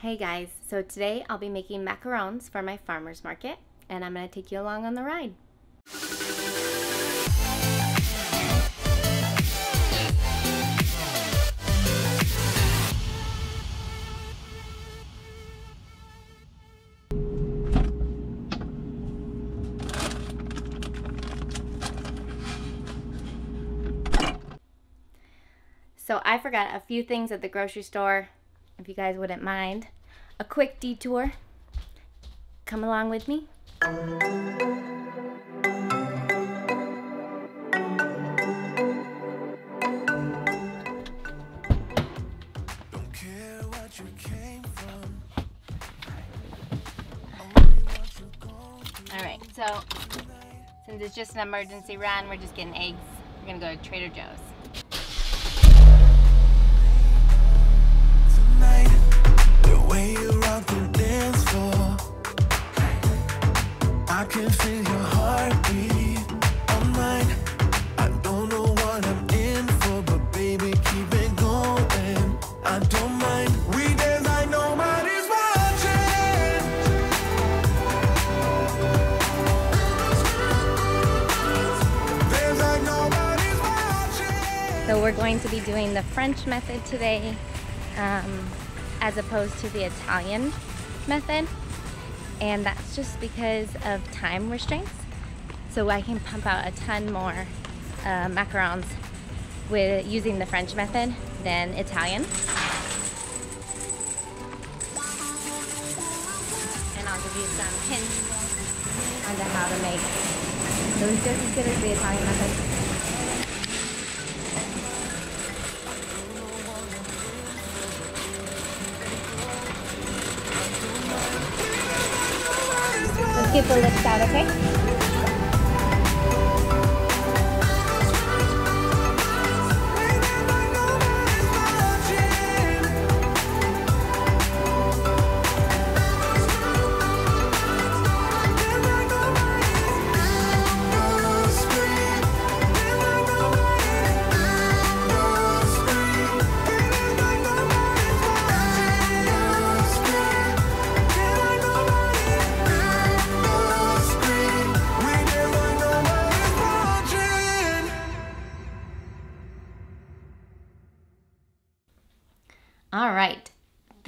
Hey guys, so today I'll be making macarons for my farmer's market and I'm going to take you along on the ride. So I forgot a few things at the grocery store, if you guys wouldn't mind. A quick detour. Come along with me. All right, so since it's just an emergency run, we're just getting eggs. We're gonna go to Trader Joe's. So we're going to be doing the French method today, um, as opposed to the Italian method and that's just because of time restraints. So I can pump out a ton more uh, macarons with using the French method than Italian. And I'll give you some hints on how to make those just as good as the Italian method. Keep the lips out, okay?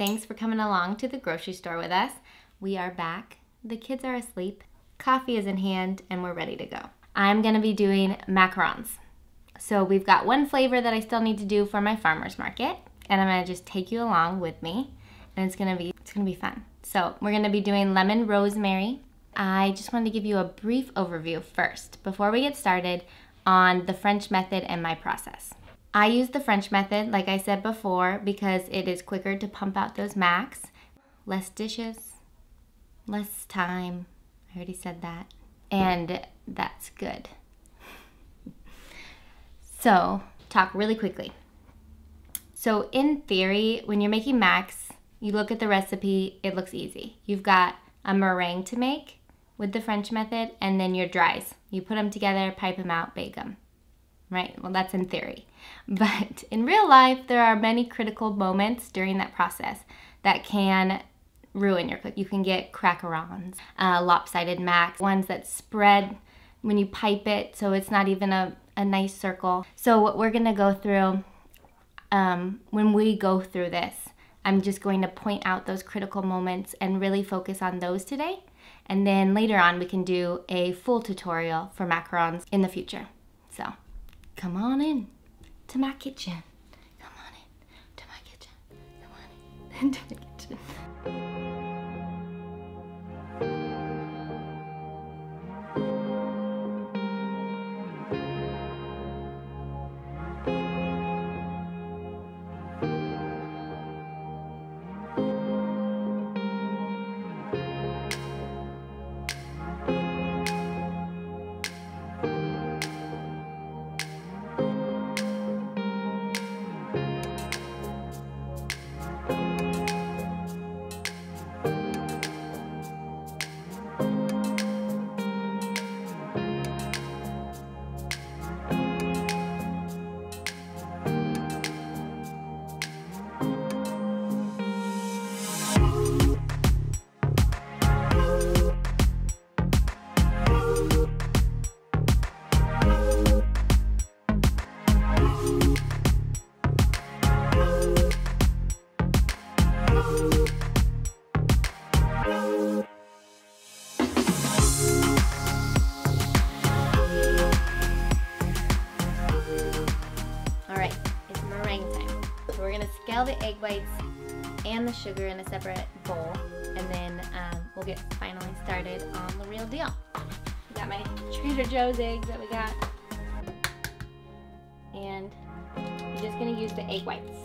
Thanks for coming along to the grocery store with us. We are back. The kids are asleep. Coffee is in hand and we're ready to go. I'm going to be doing macarons. So we've got one flavor that I still need to do for my farmer's market and I'm going to just take you along with me and it's going to be it's going to be fun. So, we're going to be doing lemon rosemary. I just wanted to give you a brief overview first before we get started on the French method and my process. I use the French method, like I said before, because it is quicker to pump out those macs. Less dishes, less time. I already said that. And that's good. so, talk really quickly. So, in theory, when you're making macs, you look at the recipe, it looks easy. You've got a meringue to make with the French method, and then your dries. You put them together, pipe them out, bake them right? Well, that's in theory. But in real life, there are many critical moments during that process that can ruin your cook. You can get crackerons, uh, lopsided macs, ones that spread when you pipe it so it's not even a, a nice circle. So what we're gonna go through, um, when we go through this, I'm just going to point out those critical moments and really focus on those today. And then later on, we can do a full tutorial for macarons in the future. Come on in to my kitchen. Come on in to my kitchen. Come on in to my kitchen. Sugar in a separate bowl, and then um, we'll get finally started on the real deal. Got my Trader Joe's eggs that we got, and I'm just gonna use the egg whites.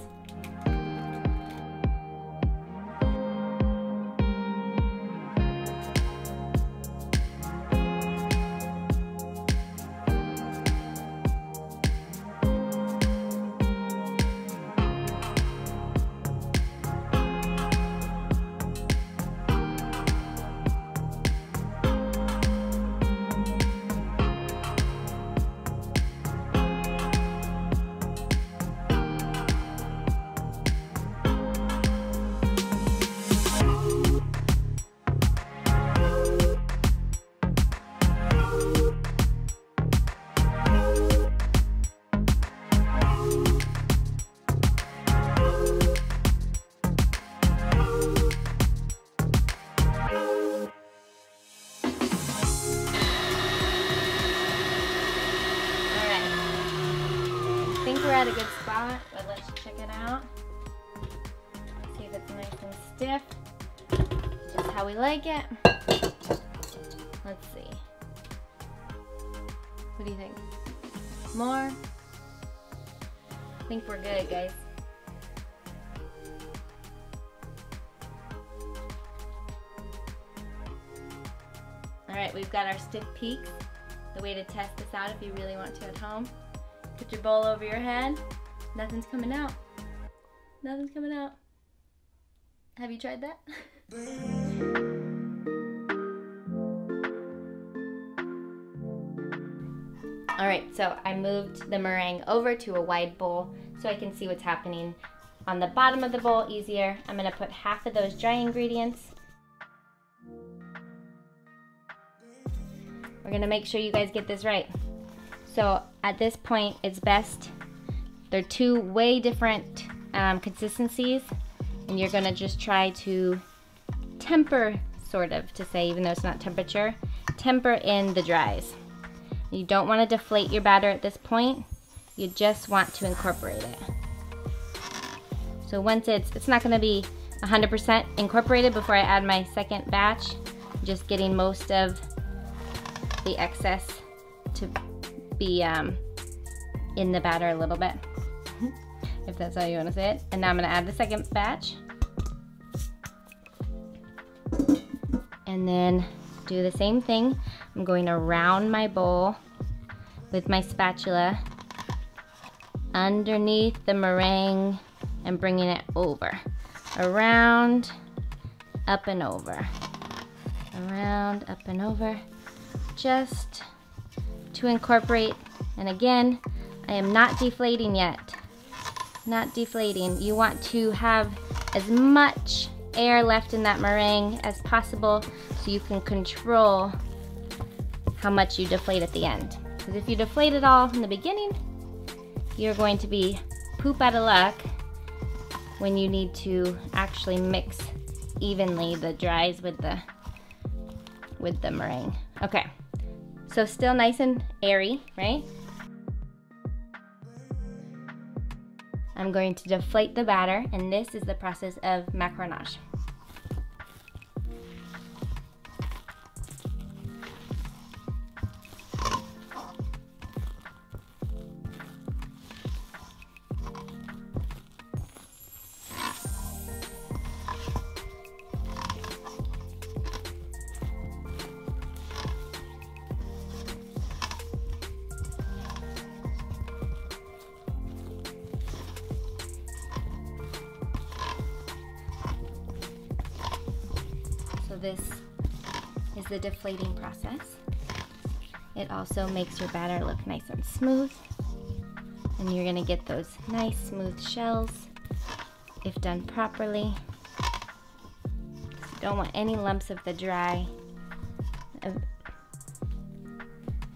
Like it. Let's see. What do you think? More? I think we're good, guys. All right, we've got our stiff peaks. The way to test this out if you really want to at home. Put your bowl over your head. Nothing's coming out. Nothing's coming out. Have you tried that? All right, so I moved the meringue over to a wide bowl so I can see what's happening on the bottom of the bowl easier. I'm gonna put half of those dry ingredients. We're gonna make sure you guys get this right. So at this point, it's best, they're two way different um, consistencies, and you're gonna just try to temper, sort of, to say, even though it's not temperature, temper in the dries. You don't wanna deflate your batter at this point, you just want to incorporate it. So once it's, it's not gonna be 100% incorporated before I add my second batch, just getting most of the excess to be um, in the batter a little bit, if that's how you want to say it. And now I'm going to add the second batch. And then do the same thing. I'm going to round my bowl with my spatula underneath the meringue and bringing it over. Around, up and over. Around, up and over. Just to incorporate. And again, I am not deflating yet. Not deflating. You want to have as much air left in that meringue as possible so you can control how much you deflate at the end. Because if you deflate it all in the beginning, you're going to be poop out of luck when you need to actually mix evenly the dries with the with the meringue. Okay. So still nice and airy, right? I'm going to deflate the batter, and this is the process of macaronage. This is the deflating process. It also makes your batter look nice and smooth. And you're gonna get those nice smooth shells if done properly. Don't want any lumps of the dry.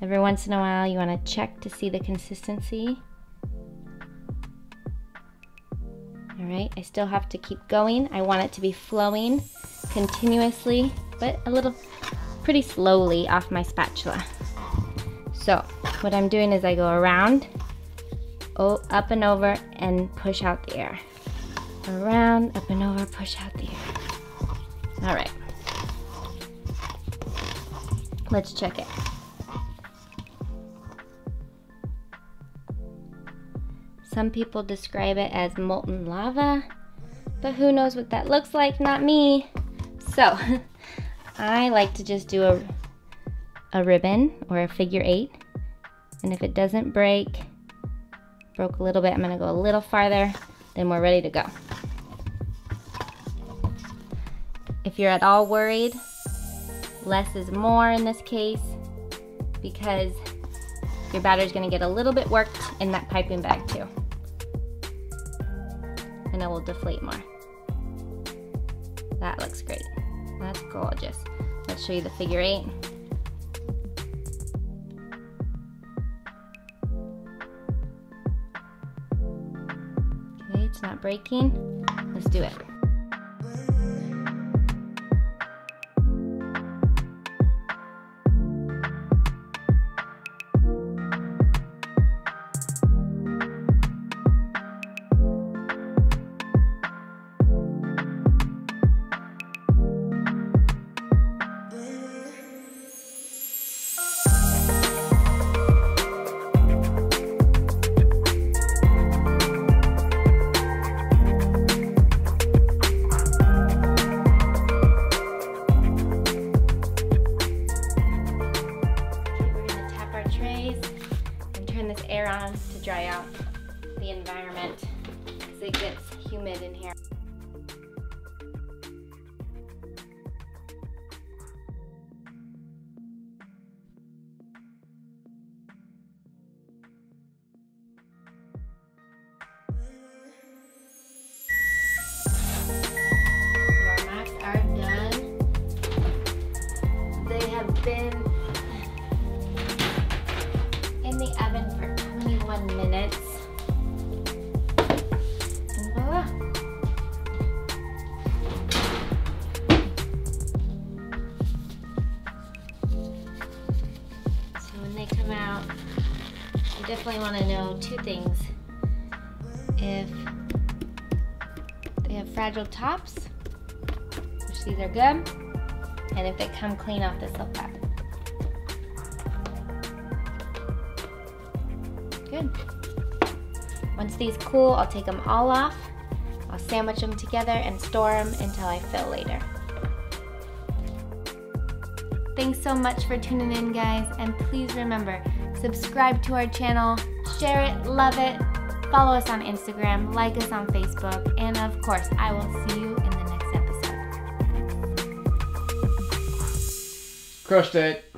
Every once in a while you wanna check to see the consistency. All right, I still have to keep going. I want it to be flowing continuously, but a little pretty slowly off my spatula. So what I'm doing is I go around, up and over, and push out the air. Around, up and over, push out the air. All right. Let's check it. Some people describe it as molten lava, but who knows what that looks like? Not me. So, I like to just do a, a ribbon or a figure eight. And if it doesn't break, broke a little bit, I'm gonna go a little farther, then we're ready to go. If you're at all worried, less is more in this case because your batter's gonna get a little bit worked in that piping bag too. And it will deflate more. That looks great. That's gorgeous. Let's show you the figure eight. Okay, it's not breaking. Let's do it. Definitely want to know two things. If they have fragile tops, which these are good, and if they come clean off the Silpat. Good. Once these cool, I'll take them all off. I'll sandwich them together and store them until I fill later. Thanks so much for tuning in, guys, and please remember, subscribe to our channel, share it, love it, follow us on Instagram, like us on Facebook, and of course, I will see you in the next episode. Crushed it.